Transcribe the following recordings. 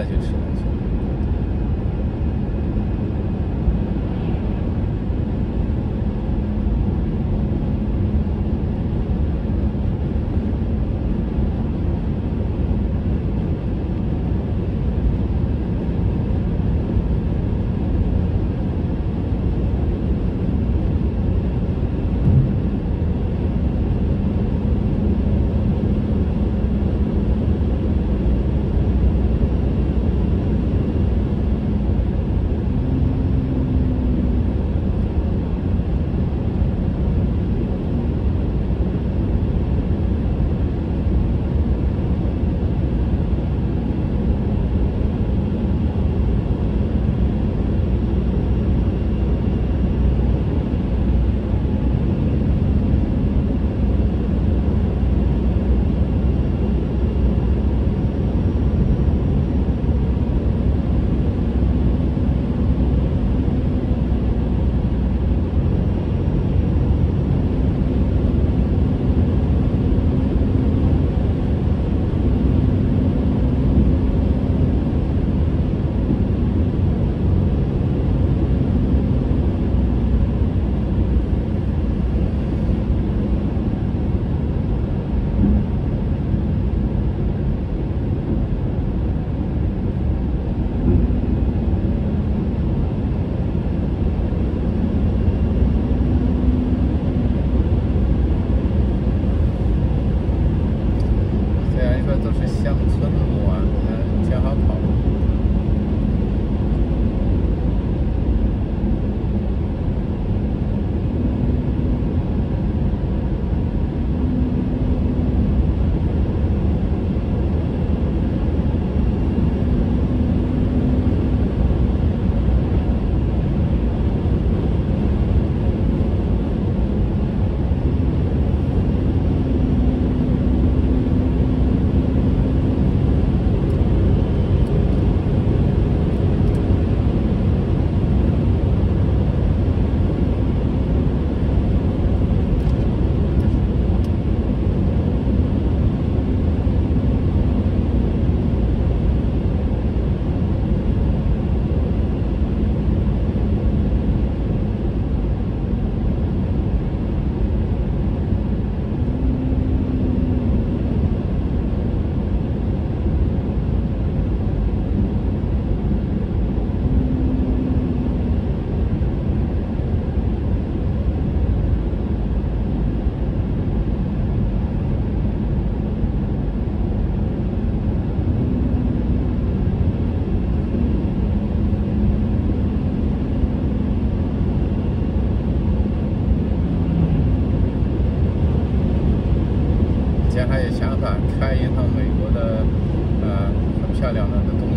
跑到布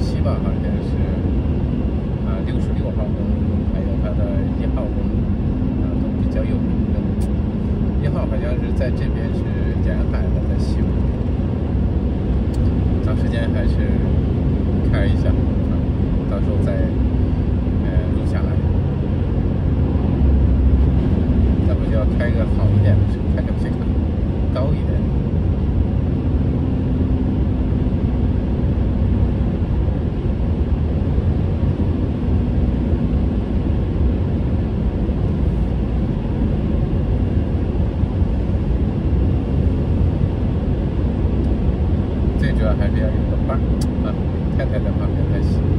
西吧，好像是，啊，六十六号公路，还有它的一号公路，啊，都比较有名的。一号好像是在这边是沿海的，在西部。找时间还是开一下，最主要还是要有个伴儿啊，太太在旁边拍戏。